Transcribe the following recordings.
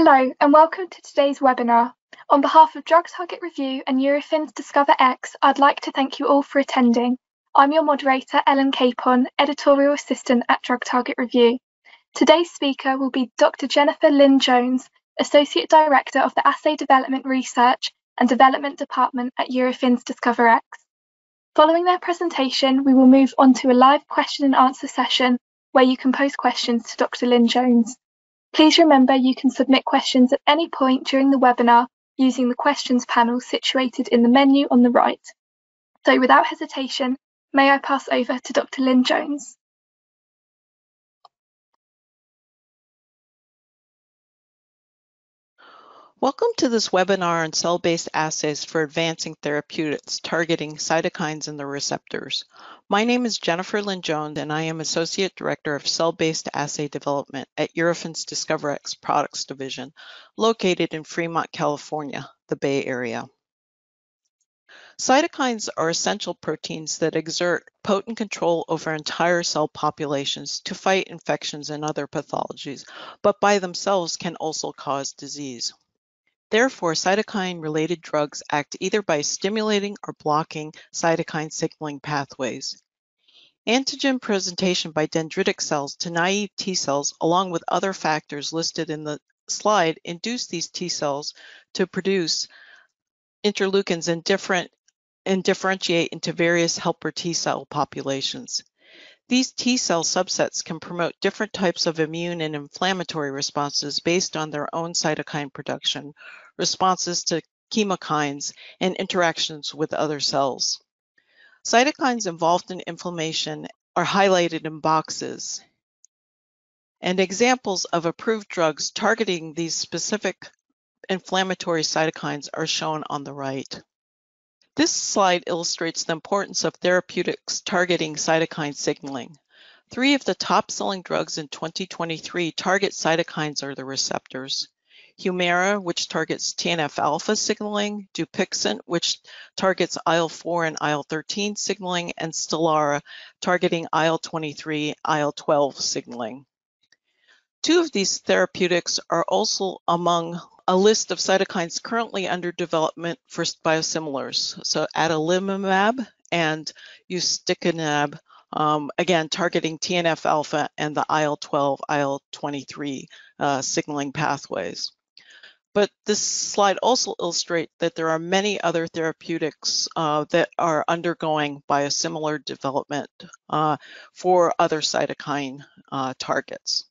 Hello and welcome to today's webinar. On behalf of Drug Target Review and Eurofins DiscoverX, I'd like to thank you all for attending. I'm your moderator, Ellen Capon, Editorial Assistant at Drug Target Review. Today's speaker will be Dr. Jennifer Lynn Jones, Associate Director of the Assay Development Research and Development Department at Eurofins DiscoverX. Following their presentation, we will move on to a live question and answer session where you can post questions to Dr. Lynn Jones. Please remember you can submit questions at any point during the webinar using the questions panel situated in the menu on the right. So without hesitation, may I pass over to Dr. Lynn Jones. Welcome to this webinar on cell-based assays for advancing therapeutics targeting cytokines and their receptors. My name is Jennifer Lynn Jones and I am Associate Director of Cell-Based Assay Development at Eurofins DiscoverX Products Division, located in Fremont, California, the Bay Area. Cytokines are essential proteins that exert potent control over entire cell populations to fight infections and other pathologies, but by themselves can also cause disease. Therefore, cytokine-related drugs act either by stimulating or blocking cytokine signaling pathways. Antigen presentation by dendritic cells to naive T cells, along with other factors listed in the slide, induce these T cells to produce interleukins and, different, and differentiate into various helper T cell populations. These T cell subsets can promote different types of immune and inflammatory responses based on their own cytokine production, responses to chemokines, and interactions with other cells. Cytokines involved in inflammation are highlighted in boxes, and examples of approved drugs targeting these specific inflammatory cytokines are shown on the right. This slide illustrates the importance of therapeutics targeting cytokine signaling. Three of the top selling drugs in 2023 target cytokines or the receptors. Humira, which targets TNF-alpha signaling, Dupixent, which targets IL-4 and IL-13 signaling, and Stelara, targeting IL-23, IL-12 signaling. Two of these therapeutics are also among a list of cytokines currently under development for biosimilars. So adalimumab and ustekinumab, um, again, targeting TNF-alpha and the IL-12, IL-23 uh, signaling pathways. But this slide also illustrates that there are many other therapeutics uh, that are undergoing biosimilar development uh, for other cytokine uh, targets.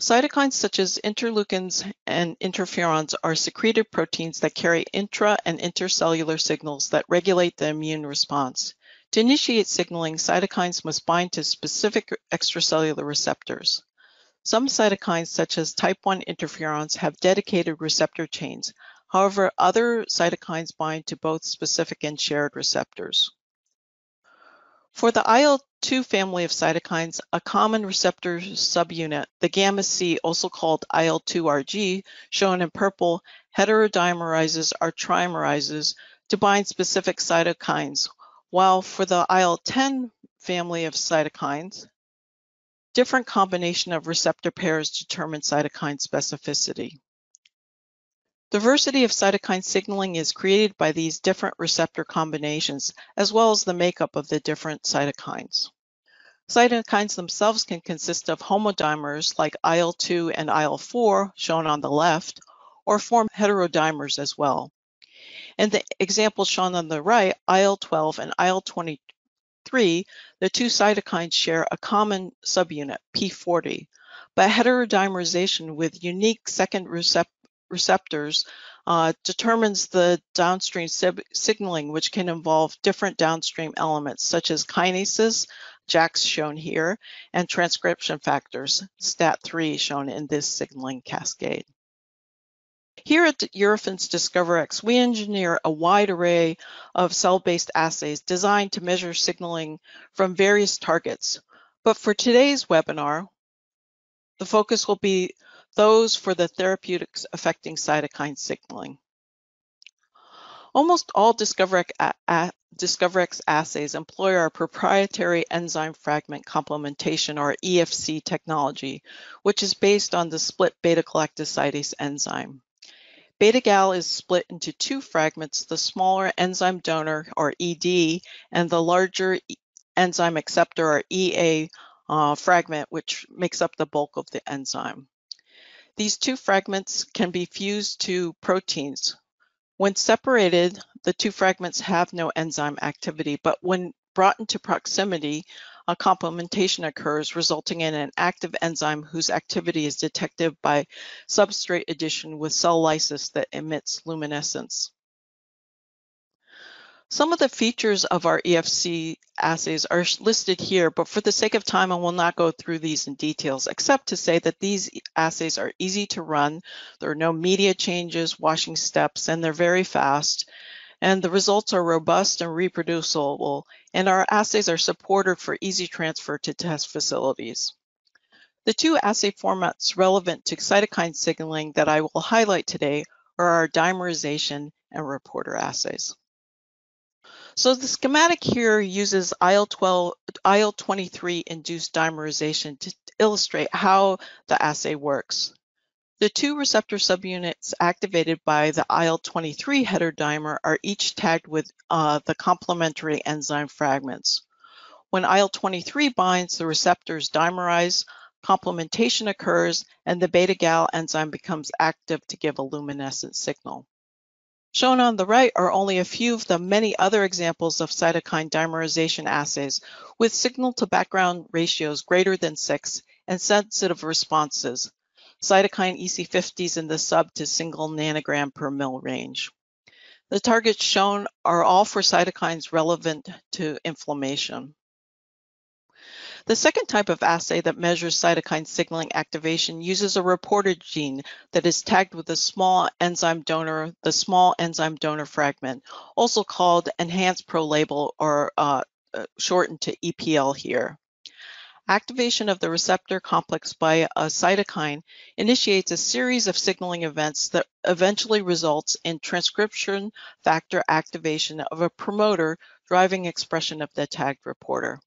Cytokines such as interleukins and interferons are secreted proteins that carry intra and intercellular signals that regulate the immune response. To initiate signaling, cytokines must bind to specific extracellular receptors. Some cytokines, such as type 1 interferons, have dedicated receptor chains. However, other cytokines bind to both specific and shared receptors. For the IL-2 family of cytokines, a common receptor subunit, the gamma C, also called IL-2RG, shown in purple, heterodimerizes or trimerizes to bind specific cytokines, while for the IL-10 family of cytokines, different combination of receptor pairs determine cytokine specificity. Diversity of cytokine signaling is created by these different receptor combinations, as well as the makeup of the different cytokines. Cytokines themselves can consist of homodimers like IL-2 and IL-4, shown on the left, or form heterodimers as well. In the example shown on the right, IL-12 and IL-23, the two cytokines share a common subunit, P40, but heterodimerization with unique second receptor receptors uh, determines the downstream signaling, which can involve different downstream elements such as kinases, JAKs shown here, and transcription factors, STAT3 shown in this signaling cascade. Here at Eurofins DiscoverX, we engineer a wide array of cell-based assays designed to measure signaling from various targets. But for today's webinar, the focus will be those for the therapeutics affecting cytokine signaling. Almost all DiscoverX assays employ our proprietary enzyme fragment complementation or EFC technology, which is based on the split beta-galactosidase enzyme. Beta-gal is split into two fragments, the smaller enzyme donor or ED and the larger enzyme acceptor or EA uh, fragment, which makes up the bulk of the enzyme. These two fragments can be fused to proteins. When separated, the two fragments have no enzyme activity, but when brought into proximity, a complementation occurs, resulting in an active enzyme whose activity is detected by substrate addition with cell lysis that emits luminescence. Some of the features of our EFC assays are listed here, but for the sake of time, I will not go through these in details, except to say that these assays are easy to run. There are no media changes, washing steps, and they're very fast. And the results are robust and reproducible, and our assays are supported for easy transfer to test facilities. The two assay formats relevant to cytokine signaling that I will highlight today are our dimerization and reporter assays. So the schematic here uses IL-12, IL-23 induced dimerization to illustrate how the assay works. The two receptor subunits activated by the IL-23 heterodimer are each tagged with uh, the complementary enzyme fragments. When IL-23 binds, the receptors dimerize, complementation occurs, and the beta-gal enzyme becomes active to give a luminescent signal. Shown on the right are only a few of the many other examples of cytokine dimerization assays with signal to background ratios greater than six and sensitive responses, cytokine EC50s in the sub to single nanogram per mil range. The targets shown are all for cytokines relevant to inflammation. The second type of assay that measures cytokine signaling activation uses a reporter gene that is tagged with a small enzyme donor, the small enzyme donor fragment, also called enhanced pro-label or uh, uh shortened to EPL here. Activation of the receptor complex by a cytokine initiates a series of signaling events that eventually results in transcription factor activation of a promoter driving expression of the tagged reporter.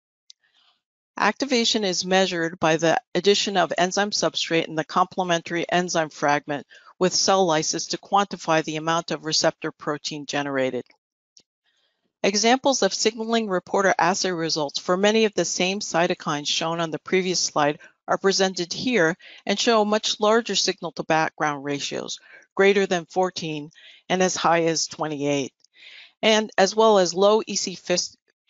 Activation is measured by the addition of enzyme substrate in the complementary enzyme fragment with cell lysis to quantify the amount of receptor protein generated. Examples of signaling reporter assay results for many of the same cytokines shown on the previous slide are presented here and show much larger signal to background ratios, greater than 14 and as high as 28, and as well as low EC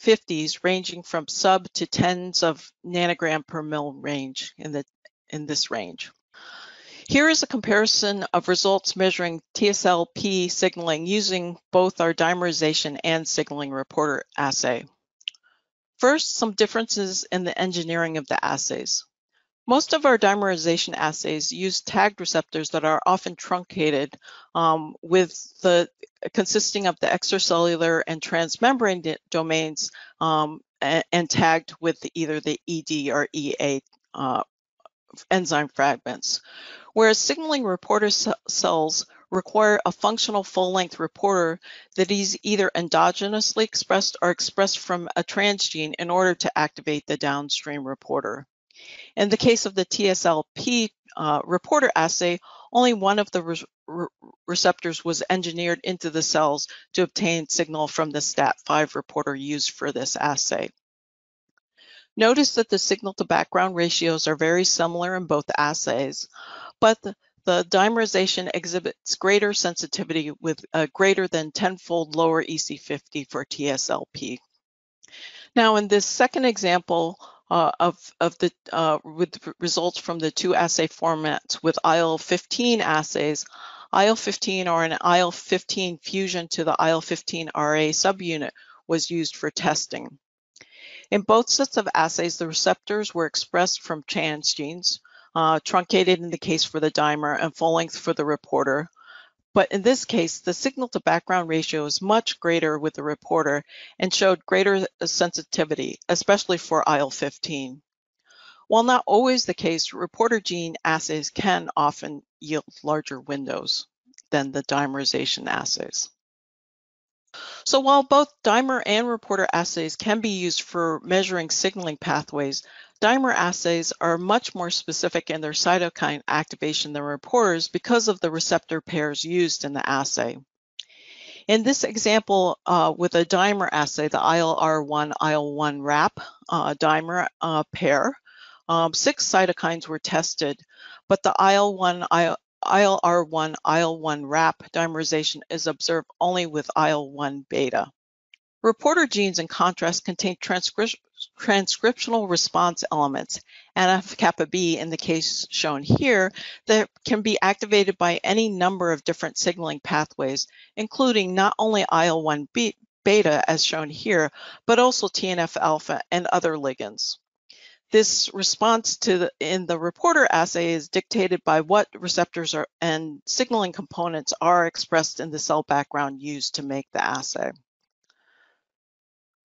50s ranging from sub to tens of nanogram per mil range in, the, in this range. Here is a comparison of results measuring TSLP signaling using both our dimerization and signaling reporter assay. First, some differences in the engineering of the assays. Most of our dimerization assays use tagged receptors that are often truncated um, with the consisting of the extracellular and transmembrane domains um, and, and, tagged with either the ED or EA uh, enzyme fragments. Whereas signaling reporter cells require a functional full-length reporter that is either endogenously expressed or expressed from a transgene in order to activate the downstream reporter. In the case of the TSLP uh, reporter assay, only one of the re re receptors was engineered into the cells to obtain signal from the STAT5 reporter used for this assay. Notice that the signal to background ratios are very similar in both assays, but the, the dimerization exhibits greater sensitivity with a greater than 10-fold lower EC50 for TSLP. Now in this second example, uh, of, of the uh, with results from the two assay formats with IL-15 assays, IL-15 or an IL-15 fusion to the IL-15RA subunit was used for testing. In both sets of assays, the receptors were expressed from transgenes, uh, truncated in the case for the dimer and full length for the reporter, but in this case, the signal to background ratio is much greater with the reporter and showed greater sensitivity, especially for IL-15. While not always the case, reporter gene assays can often yield larger windows than the dimerization assays. So while both dimer and reporter assays can be used for measuring signaling pathways, dimer assays are much more specific in their cytokine activation than reporters because of the receptor pairs used in the assay. In this example uh, with a dimer assay, the ILR1 IL1 RAP uh, dimer uh, pair, um, six cytokines were tested, but the IL1 ILR1 IL1 RAP dimerization is observed only with IL1 beta. Reporter genes, in contrast, contain transcri transcriptional response elements, NF-kappa B in the case shown here, that can be activated by any number of different signaling pathways, including not only IL-1 beta as shown here, but also TNF-alpha and other ligands. This response to the, in the reporter assay is dictated by what receptors are and signaling components are expressed in the cell background used to make the assay.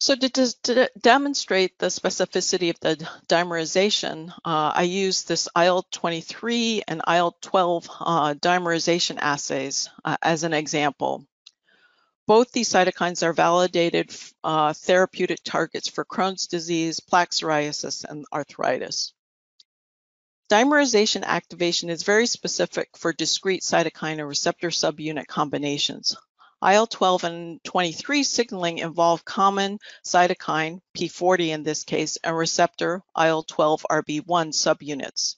So to, to demonstrate the specificity of the dimerization, uh, I use this IL-23 and IL-12 uh, dimerization assays uh, as an example. Both these cytokines are validated uh, therapeutic targets for Crohn's disease, plaque psoriasis, and arthritis. Dimerization activation is very specific for discrete cytokine and receptor subunit combinations. IL-12 and 23 signaling involve common cytokine, P40 in this case, and receptor IL-12RB1 subunits.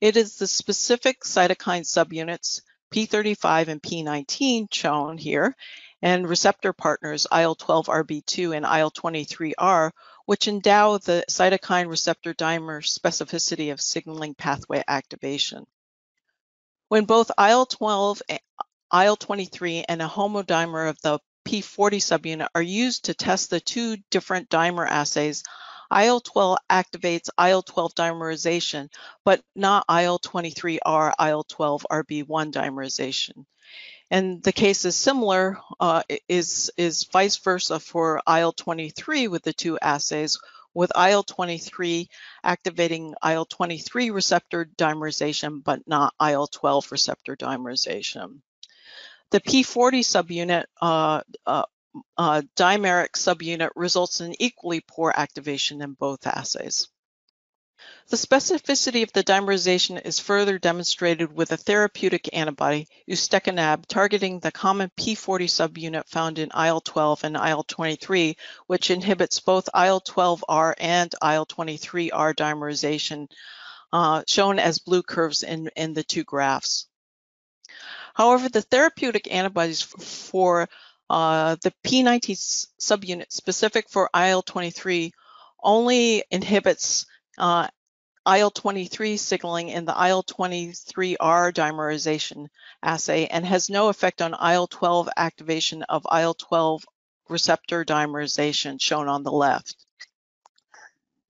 It is the specific cytokine subunits, P35 and P19 shown here, and receptor partners IL-12RB2 and IL-23R, which endow the cytokine receptor dimer specificity of signaling pathway activation. When both IL-12, IL-23, and a homodimer of the P40 subunit are used to test the two different dimer assays, IL-12 activates IL-12 dimerization, but not IL-23R, IL-12RB1 dimerization. And the case is similar, uh, is, is vice versa for IL-23 with the two assays, with IL-23 activating IL-23 receptor dimerization, but not IL-12 receptor dimerization. The P40 subunit uh, uh, uh, dimeric subunit results in equally poor activation in both assays. The specificity of the dimerization is further demonstrated with a therapeutic antibody, ustekinumab, targeting the common P40 subunit found in IL-12 and IL-23, which inhibits both IL-12R and IL-23R dimerization, uh, shown as blue curves in, in the two graphs. However, the therapeutic antibodies for uh, the P90 subunit specific for IL-23 only inhibits uh, IL-23 signaling in the IL-23R dimerization assay and has no effect on IL-12 activation of IL-12 receptor dimerization shown on the left.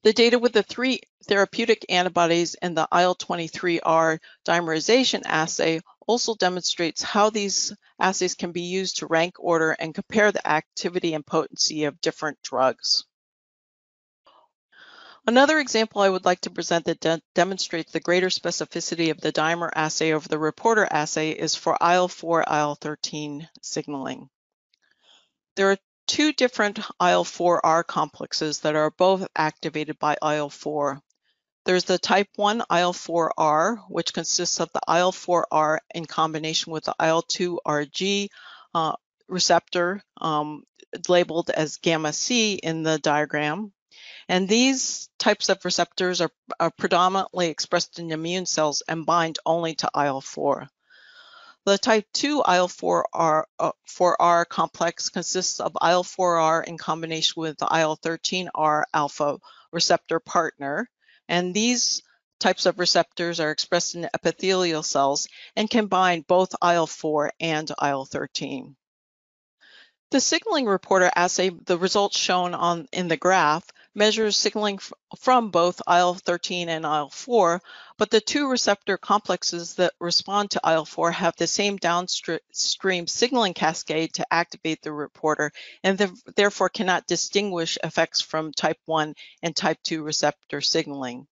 The data with the three therapeutic antibodies in the IL-23R dimerization assay also demonstrates how these assays can be used to rank order and compare the activity and potency of different drugs. Another example I would like to present that de demonstrates the greater specificity of the dimer assay over the reporter assay is for IL-4, IL-13 signaling. There are two different IL-4R complexes that are both activated by IL-4. There's the type 1 IL-4R, which consists of the IL-4R in combination with the IL-2RG uh, receptor um, labeled as gamma C in the diagram. And these types of receptors are, are predominantly expressed in immune cells and bind only to IL-4. The type 2 IL-4R uh, 4R complex consists of IL-4R in combination with the IL-13R alpha receptor partner. And these types of receptors are expressed in epithelial cells and can bind both IL-4 and IL-13. The signaling reporter assay, the results shown on in the graph, measures signaling from both IL-13 and IL-4, but the two receptor complexes that respond to IL-4 have the same downstream signaling cascade to activate the reporter and the, therefore cannot distinguish effects from type 1 and type 2 receptor signaling.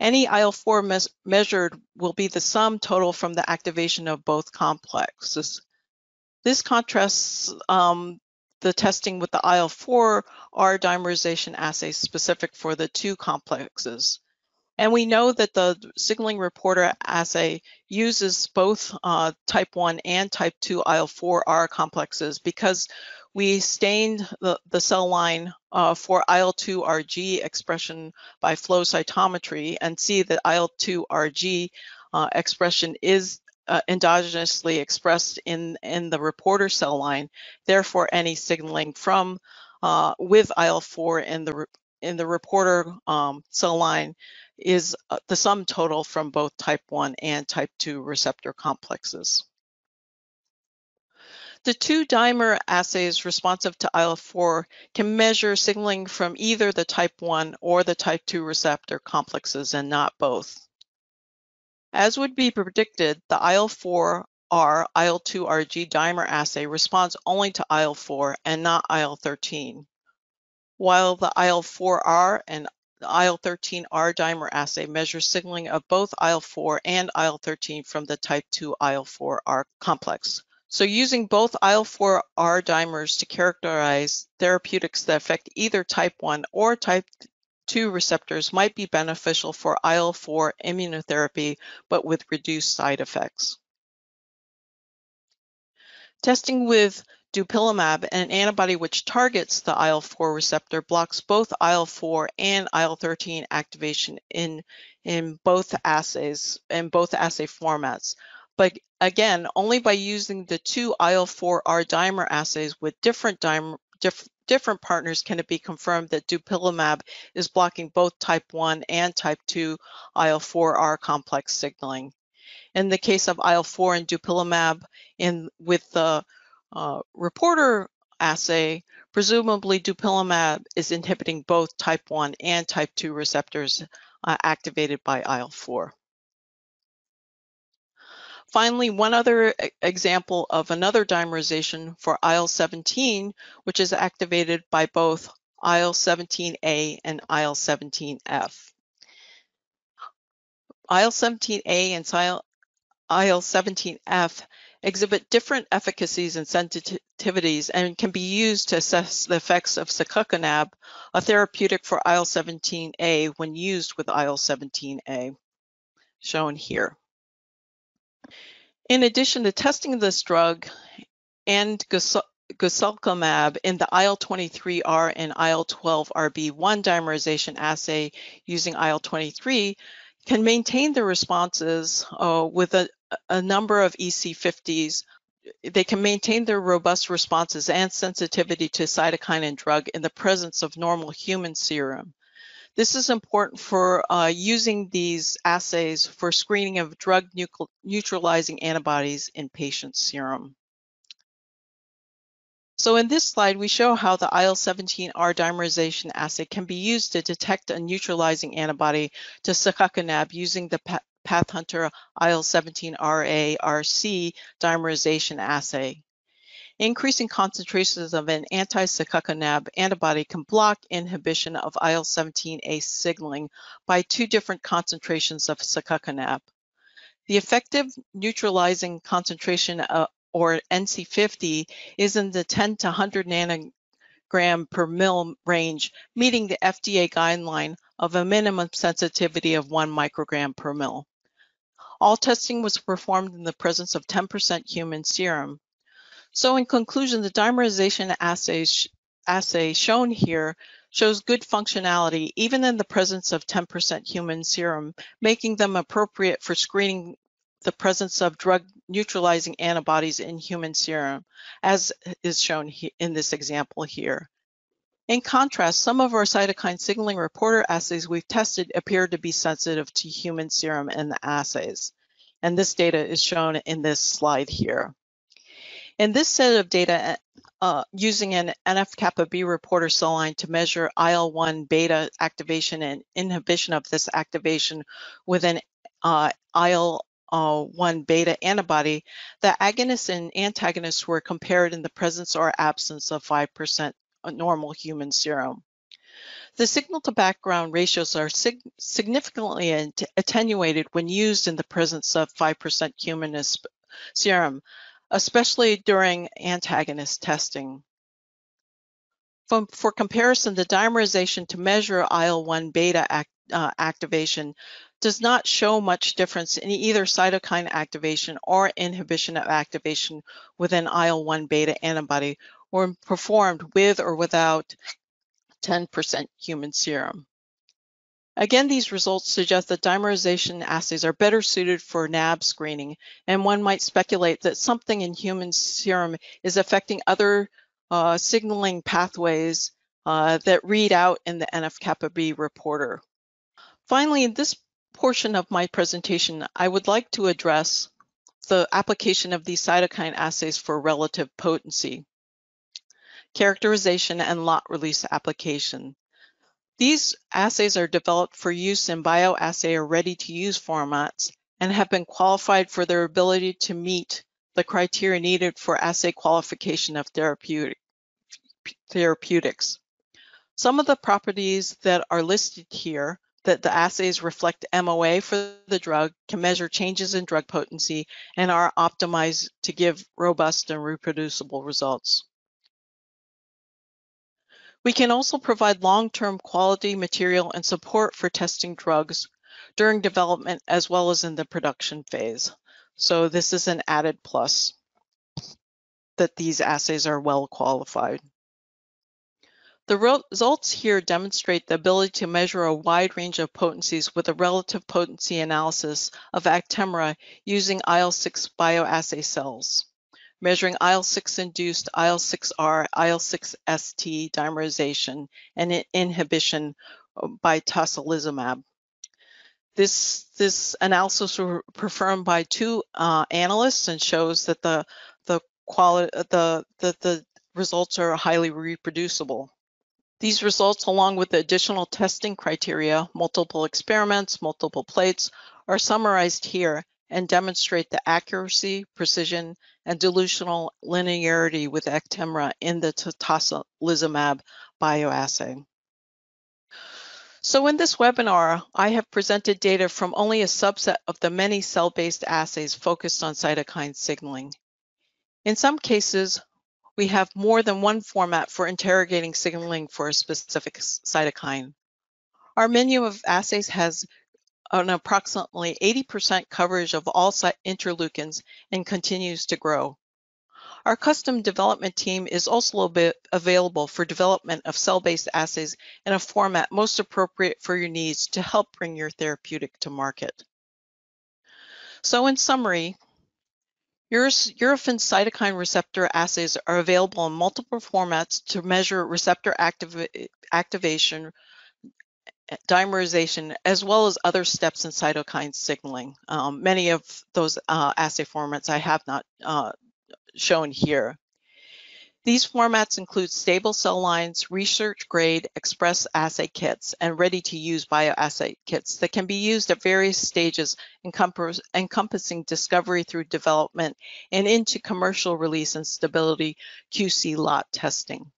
Any IL-4 mes measured will be the sum total from the activation of both complexes. This contrasts um, the testing with the IL-4 R dimerization assay specific for the two complexes. And we know that the signaling reporter assay uses both uh, type 1 and type 2 IL-4R complexes because we stained the, the cell line uh, for IL-2RG expression by flow cytometry and see that IL-2RG uh, expression is uh, endogenously expressed in, in the reporter cell line. Therefore, any signaling from uh, with IL-4 in the in the reporter um, cell line is uh, the sum total from both type 1 and type 2 receptor complexes. The two dimer assays responsive to IL-4 can measure signaling from either the type 1 or the type 2 receptor complexes and not both. As would be predicted, the IL-4R IL-2RG dimer assay responds only to IL-4 and not IL-13, while the IL-4R and IL-13R dimer assay measures signaling of both IL-4 and IL-13 from the type 2 IL-4R complex. So using both IL-4R dimers to characterize therapeutics that affect either type 1 or type 2 receptors might be beneficial for IL-4 immunotherapy, but with reduced side effects. Testing with dupilumab, an antibody which targets the IL-4 receptor, blocks both IL-4 and IL-13 activation in, in both assays, in both assay formats. But again, only by using the two IL-4R dimer assays with different dimer, different partners can it be confirmed that dupilumab is blocking both type 1 and type 2 IL-4R complex signaling. In the case of IL-4 and dupilumab, in with the uh, reporter assay, presumably dupilumab is inhibiting both type 1 and type 2 receptors uh, activated by IL-4. Finally, one other example of another dimerization for IL-17, which is activated by both IL-17A and IL-17F. IL-17A and IL-17F exhibit different efficacies and sensitivities and can be used to assess the effects of secukinumab, a therapeutic for IL-17A when used with IL-17A, shown here. In addition to testing this drug and guselkumab in the IL-23R and IL-12RB1 dimerization assay using IL-23 can maintain the responses uh, with a, a number of EC50s. They can maintain their robust responses and sensitivity to cytokine and drug in the presence of normal human serum. This is important for uh, using these assays for screening of drug neutralizing antibodies in patient serum. So in this slide, we show how the IL-17R dimerization assay can be used to detect a neutralizing antibody to secukinumab using the PathHunter IL-17RA-RC dimerization assay. Increasing concentrations of an anti-secukinumab antibody can block inhibition of IL-17A signaling by two different concentrations of secukinumab. The effective neutralizing concentration uh, or NC50 is in the 10 to 100 nanogram per mil range, meeting the FDA guideline of a minimum sensitivity of 1 microgram per mil. All testing was performed in the presence of 10% human serum. So in conclusion, the dimerization assays, assay shown here shows good functionality even in the presence of 10% human serum, making them appropriate for screening the presence of drug neutralizing antibodies in human serum, as is shown in this example here. In contrast, some of our cytokine signaling reporter assays we've tested appear to be sensitive to human serum in the assays. And this data is shown in this slide here. In this set of data, uh, using an NF-kappa B reporter cell line to measure IL-1 beta activation and inhibition of this activation with an uh, IL-1 beta antibody, the agonists and antagonists were compared in the presence or absence of 5% normal human serum. The signal to background ratios are sig significantly attenuated when used in the presence of 5% human serum, especially during antagonist testing. For, for comparison, the dimerization to measure IL-1 beta act, uh, activation does not show much difference in either cytokine activation or inhibition of activation with an IL-1 beta antibody or performed with or without 10% human serum. Again, these results suggest that dimerization assays are better suited for NAB screening, and one might speculate that something in human serum is affecting other uh, signaling pathways uh, that read out in the NF-kappa B reporter. Finally, in this portion of my presentation, I would like to address the application of these cytokine assays for relative potency, characterization, and lot release application. These assays are developed for use in bioassay or ready-to-use formats and have been qualified for their ability to meet the criteria needed for assay qualification of therapeutic, therapeutics. Some of the properties that are listed here that the assays reflect MOA for the drug, can measure changes in drug potency, and are optimized to give robust and reproducible results. We can also provide long-term quality material and support for testing drugs during development as well as in the production phase. So this is an added plus that these assays are well qualified. The results here demonstrate the ability to measure a wide range of potencies with a relative potency analysis of Actemra using IL-6 bioassay cells measuring IL-6 induced IL-6R, IL-6ST dimerization and inhibition uh, by tocilizumab. This, this analysis was performed by two uh, analysts and shows that the, the, quality, the, the, the results are highly reproducible. These results, along with the additional testing criteria, multiple experiments, multiple plates, are summarized here and demonstrate the accuracy, precision, and dilutional linearity with Actemra in the tocilizumab bioassay. So in this webinar, I have presented data from only a subset of the many cell-based assays focused on cytokine signaling. In some cases, we have more than one format for interrogating signaling for a specific cytokine. Our menu of assays has an approximately 80% coverage of all interleukins and continues to grow. Our custom development team is also available for development of cell-based assays in a format most appropriate for your needs to help bring your therapeutic to market. So in summary, Eurofin cytokine receptor assays are available in multiple formats to measure receptor activ activation, dimerization, as well as other steps in cytokine signaling. Um, many of those uh, assay formats I have not uh, shown here. These formats include stable cell lines, research grade express assay kits, and ready to use bioassay kits that can be used at various stages encompass, encompassing discovery through development and into commercial release and stability QC lot testing.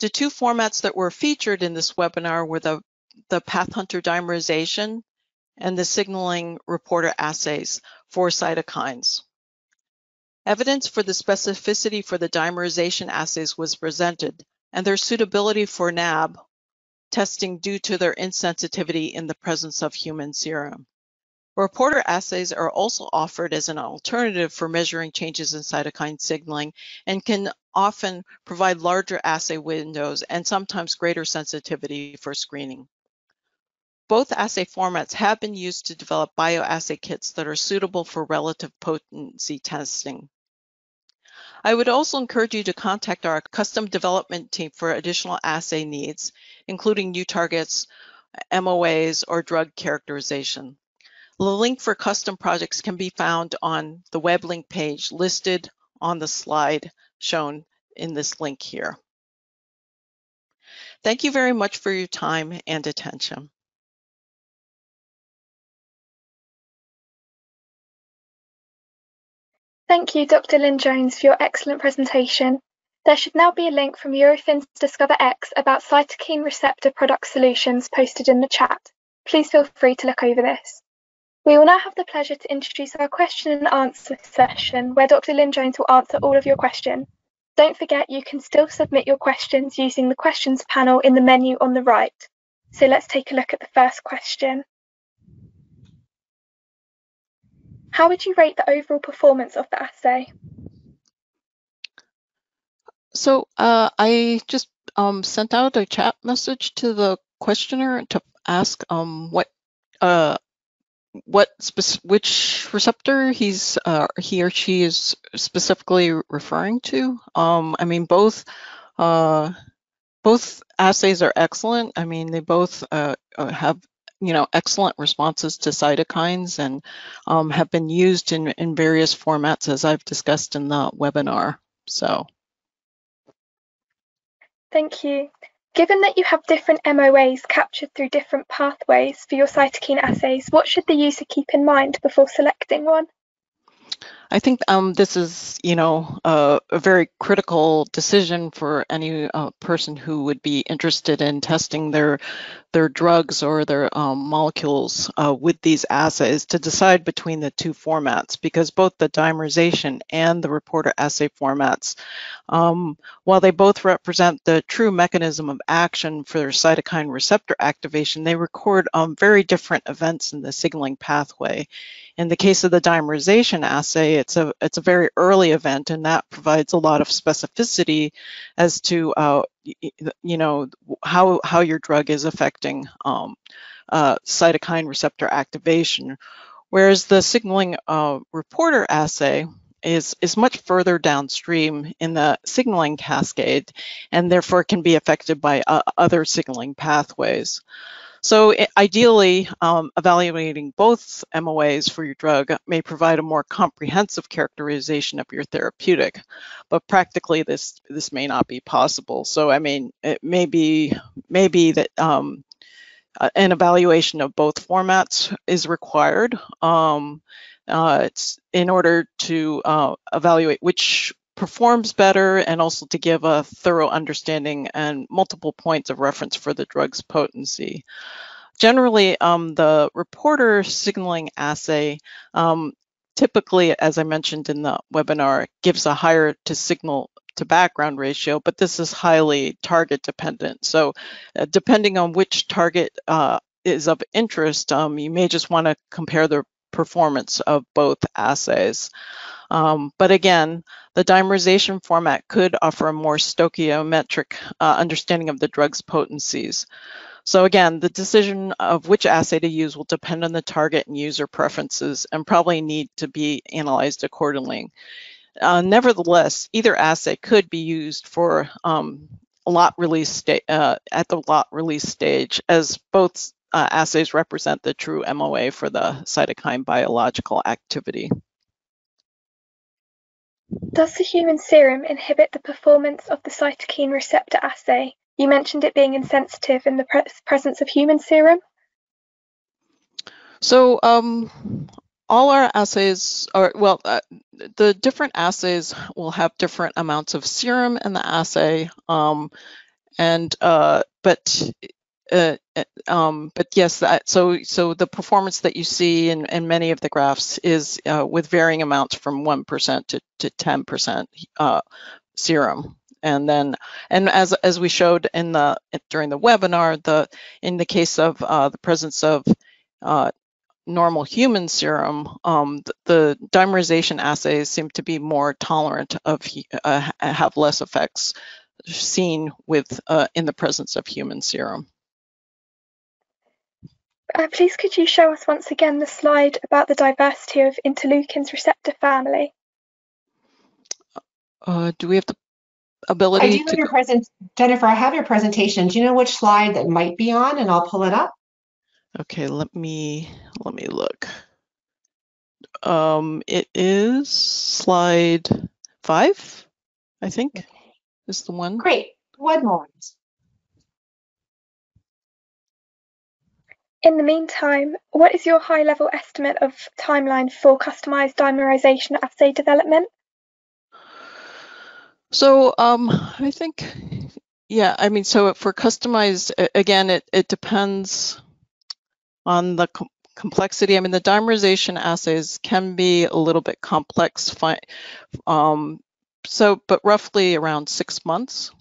The two formats that were featured in this webinar were the the PathHunter dimerization and the signaling reporter assays for cytokines. Evidence for the specificity for the dimerization assays was presented and their suitability for NAB testing due to their insensitivity in the presence of human serum. Reporter assays are also offered as an alternative for measuring changes in cytokine signaling and can often provide larger assay windows and sometimes greater sensitivity for screening. Both assay formats have been used to develop bioassay kits that are suitable for relative potency testing. I would also encourage you to contact our custom development team for additional assay needs, including new targets, MOAs, or drug characterization. The link for custom projects can be found on the web link page listed on the slide shown in this link here. Thank you very much for your time and attention. Thank you, Dr. Lynn Jones, for your excellent presentation. There should now be a link from Eurofins DiscoverX about cytokine receptor product solutions posted in the chat. Please feel free to look over this. We will now have the pleasure to introduce our question and answer session where Dr. Lynn Jones will answer all of your questions. Don't forget you can still submit your questions using the questions panel in the menu on the right. So let's take a look at the first question. How would you rate the overall performance of the assay? So uh, I just um, sent out a chat message to the questioner to ask um, what uh, what which receptor he's uh, he or she is specifically referring to. Um, I mean, both uh, both assays are excellent. I mean, they both uh, uh have you know excellent responses to cytokines and um, have been used in in various formats as I've discussed in the webinar. So. Thank you. Given that you have different MOAs captured through different pathways for your cytokine assays, what should the user keep in mind before selecting one? I think um, this is, you know, uh, a very critical decision for any uh, person who would be interested in testing their their drugs or their um, molecules uh, with these assays to decide between the two formats because both the dimerization and the reporter assay formats, um, while they both represent the true mechanism of action for cytokine receptor activation, they record um, very different events in the signaling pathway. In the case of the dimerization assay, it's a it's a very early event, and that provides a lot of specificity as to uh, you know how how your drug is affecting um, uh, cytokine receptor activation. Whereas the signaling uh, reporter assay is, is much further downstream in the signaling cascade and therefore can be affected by uh, other signaling pathways. So ideally, um, evaluating both MOAs for your drug may provide a more comprehensive characterization of your therapeutic, but practically this this may not be possible. So I mean, it may be maybe that um, an evaluation of both formats is required. Um, uh, it's in order to uh, evaluate which performs better and also to give a thorough understanding and multiple points of reference for the drug's potency. Generally, um, the reporter signaling assay um, typically, as I mentioned in the webinar, gives a higher to signal to background ratio, but this is highly target dependent. So uh, depending on which target uh, is of interest, um, you may just want to compare the performance of both assays. Um, but again, the dimerization format could offer a more stoichiometric uh, understanding of the drug's potencies. So again, the decision of which assay to use will depend on the target and user preferences and probably need to be analyzed accordingly. Uh, nevertheless, either assay could be used for um, lot release uh, at the lot release stage as both uh, assays represent the true MOA for the cytokine biological activity. Does the human serum inhibit the performance of the cytokine receptor assay? You mentioned it being insensitive in the pre presence of human serum. So um, all our assays are, well, uh, the different assays will have different amounts of serum in the assay. Um, and, uh, but uh, uh, um, but yes, that, so so the performance that you see in, in many of the graphs is uh, with varying amounts from 1% to, to 10% uh, serum. And then, and as as we showed in the during the webinar, the in the case of uh, the presence of uh, normal human serum, um, the, the, dimerization assays seem to be more tolerant of have less effects seen with in the presence of human serum. Uh, please could you show us once again the slide about the diversity of interleukins receptor family? Uh, do we have the ability I do to... your present, Jennifer, I have your presentation. Do you know which slide that might be on and I'll pull it up? Okay, let me, let me look. Um, it is slide five, I think, okay. is the one. Great, one moment. In the meantime, what is your high-level estimate of timeline for customized dimerization assay development? So um, I think, yeah, I mean, so for customized, again, it, it depends on the complexity. I mean, the dimerization assays can be a little bit complex. Um, so, but roughly around six months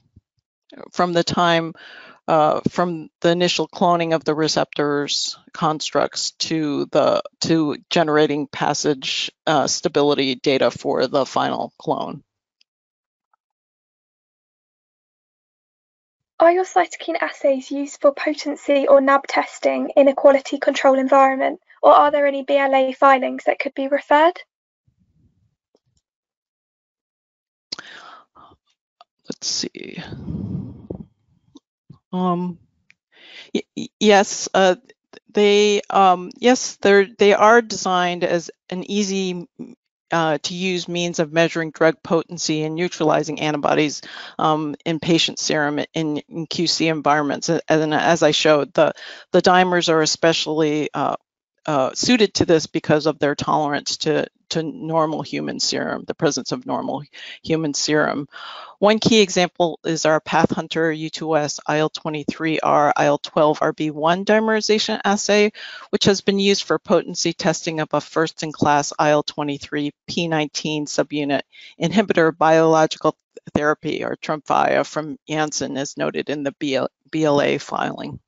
from the time uh, from the initial cloning of the receptors constructs to the to generating passage uh, stability data for the final clone. Are your cytokine assays used for potency or NAB testing in a quality control environment, or are there any BLA filings that could be referred? Let's see. Um, yes, uh, they um, yes they're they are designed as an easy uh, to use means of measuring drug potency and neutralizing antibodies um, in patient serum in, in, QC environments. And as I showed, the, the dimers are especially uh, uh, suited to this because of their tolerance to, to normal human serum, the presence of normal human serum. One key example is our PathHunter U2OS IL-23R IL-12RB1 dimerization assay, which has been used for potency testing of a first-in-class IL-23 P19 subunit inhibitor biological therapy, or Tremfya from Janssen, as noted in the BLA filing.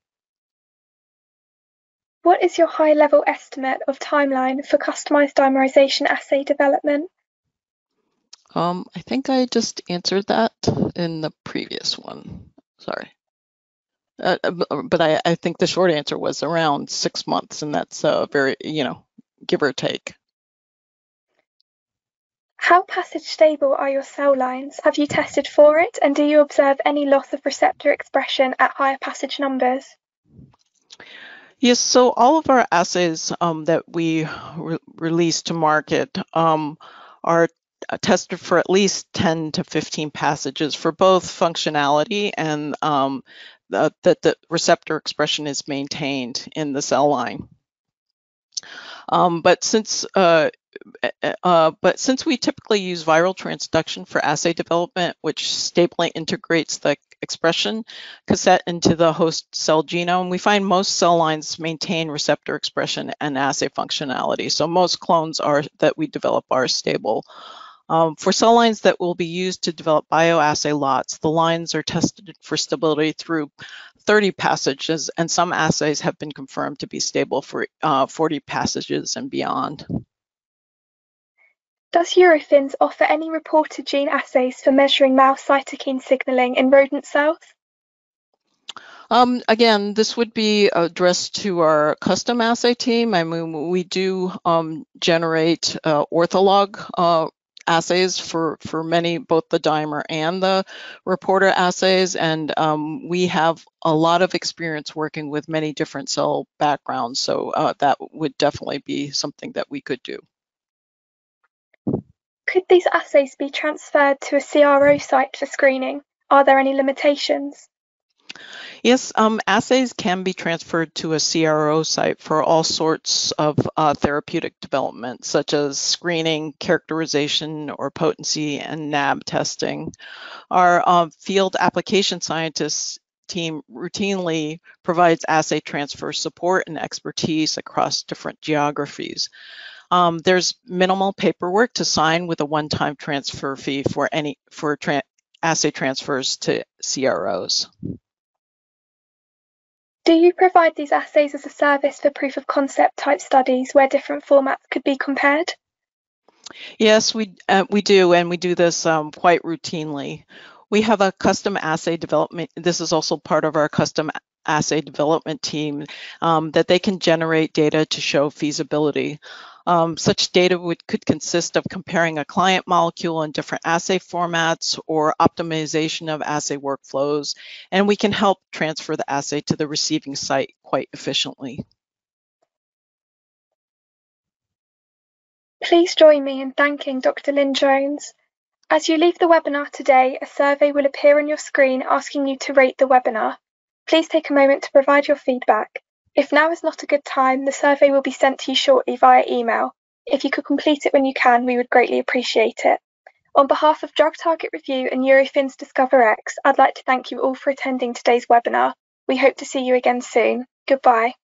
What is your high-level estimate of timeline for customized dimerization assay development? Um, I think I just answered that in the previous one. Sorry. Uh, uh but I, I, think the short answer was around six months, and that's uh, very, you know, give or take. How passage stable are your cell lines? Have you tested for it, and do you observe any loss of receptor expression at higher passage numbers? Yes, so all of our assays um, that we re release to market um, are tested for at least 10 to 15 passages for both functionality and um, the, that the receptor expression is maintained in the cell line. Um, but since uh, uh, uh, but since we typically use viral transduction for assay development, which stably integrates the expression cassette into the host cell genome, we find most cell lines maintain receptor expression and assay functionality. So most clones are that we develop are stable. Um, for cell lines that will be used to develop bioassay lots, the lines are tested for stability through 30 passages, and some assays have been confirmed to be stable for uh, 40 passages and beyond. Does Eurofins offer any reporter gene assays for measuring mouse cytokine signaling in rodent cells? Um, again, this would be addressed to our custom assay team. I mean, we do um, generate uh, ortholog uh, assays for, for many, both the dimer and the reporter assays. And um, we have a lot of experience working with many different cell backgrounds. So uh, that would definitely be something that we could do. Could these assays be transferred to a CRO site for screening? Are there any limitations? Yes, um, assays can be transferred to a CRO site for all sorts of uh, therapeutic development, such as screening, characterization, or potency and NAB testing. Our uh, field application scientists team routinely provides assay transfer support and expertise across different geographies. Um, there's minimal paperwork to sign with a one-time transfer fee for any for tra assay transfers to CROs. Do you provide these assays as a service for proof of concept type studies where different formats could be compared? Yes, we uh, we do, and we do this um, quite routinely. We have a custom assay development. This is also part of our custom assay development team um, that they can generate data to show feasibility. Um, such data would, could consist of comparing a client molecule in different assay formats or optimization of assay workflows, and we can help transfer the assay to the receiving site quite efficiently. Please join me in thanking Dr. Lynn Jones. As you leave the webinar today, a survey will appear on your screen asking you to rate the webinar. Please take a moment to provide your feedback. If now is not a good time, the survey will be sent to you shortly via email. If you could complete it when you can, we would greatly appreciate it. On behalf of Drug Target Review and Eurofins DiscoverX, I'd like to thank you all for attending today's webinar. We hope to see you again soon. Goodbye.